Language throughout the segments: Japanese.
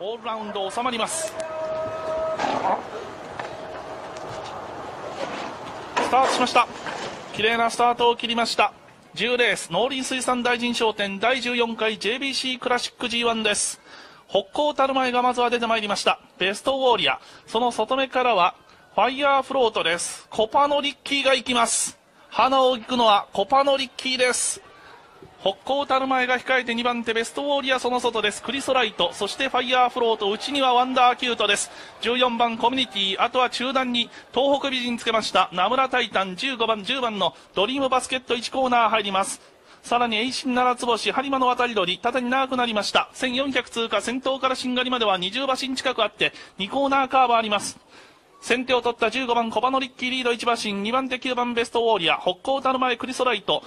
オールラウンド収まります。スタートしました。綺麗なスタートを切りました。10レース農林水産大臣商店第14回 JBC クラシック G1 です。北高たる前がまずは出てまいりました。ベストウォーリア。その外目からはファイヤーフロートです。コパノリッキーが行きます。花を行くのはコパノリッキーです。ホッコータルマエが控えて2番手ベストウォーリアその外です。クリソライト。そしてファイヤーフロート。内にはワンダーキュートです。14番コミュニティ。あとは中段にトウホクビジンつけました。ナムラタイタン。15番10番のドリームバスケット1コーナー入ります。さらにエイシンナナツボシ、ハリマノワタリドリ、縦に長くなりました。1400通過、先頭からしんがりまでは20馬身近くあって、2コーナーカーブあります。先手を取った15番コパノリッキーリード1馬身、2番手9番ベストウォーリア、ホッコータルマエクリソライト、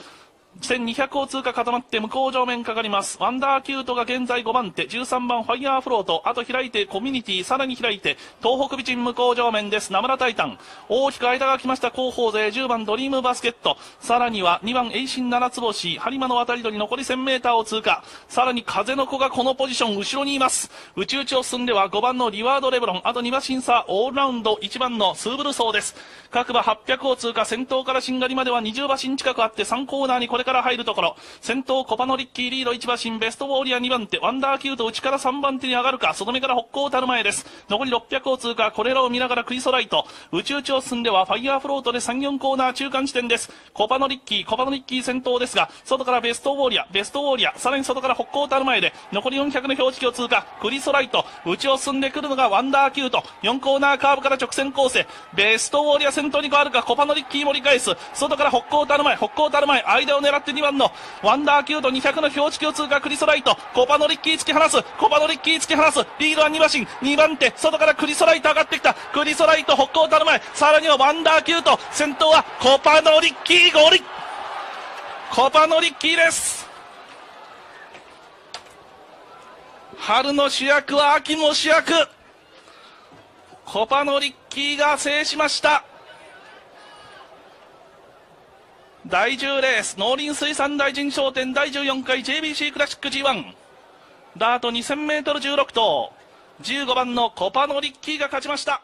1200を通過固まって向こう上面かかります。ワンダーキュートが現在5番手、13番ファイヤーフロート、あと開いてコミュニティ、さらに開いて、トウホクビジン向正面です。ナムラタイタン。大きく間が来ました。後方勢、10番ドリームバスケット、さらには2番エイシンナナツボシ、ハリマノワタリドリ残り1000メーターを通過。さらに風の子がこのポジション、後ろにいます。内々を進んでは5番のリワードレブロン、あと2馬身差、オールラウンド、1番のスーブルソーです。各馬800を通過、先頭からしんがりまでは20馬身近くあって3コーナーにこれから入るところ。先頭コパノリッキーリード1馬身ベストウォーリア2番手。ワンダーキュート内から3番手に上がるか。外目からホッコータルマエです。残り600を通過。これらを見ながらクリソライト。内々を進んではファイヤーフロートで34コーナー中間地点です。コパノリッキーコパノリッキー先頭ですが外からベストウォーリアベストウォーリアさらに外からホッコータルマエで残り400の標識を通過。クリソライト。内を進んでくるのがワンダーキュート4コーナーカーブから直線コースベストウォーリア先頭に変わるか。コパノリッキー盛り返す。外からホッコータルマエホッコータルマエ。間を狙って2番のワンダーアキュート200の標識を通過クリソライト。コパノリッキー突き放す。コパノリッキー突き放す。リードは2馬身。2番手外からクリソライト上がってきた。クリソライト北高たる前さらにはワンダーアキュート。先頭はコパノリッキーゴリコパノリッキーです。春の主役は秋も主役。コパノリッキーが制しました。第10レース農林水産大臣商店第14回 JBC クラシック G1 ダート 2000m16 頭。15番のコパノリッキーが勝ちました。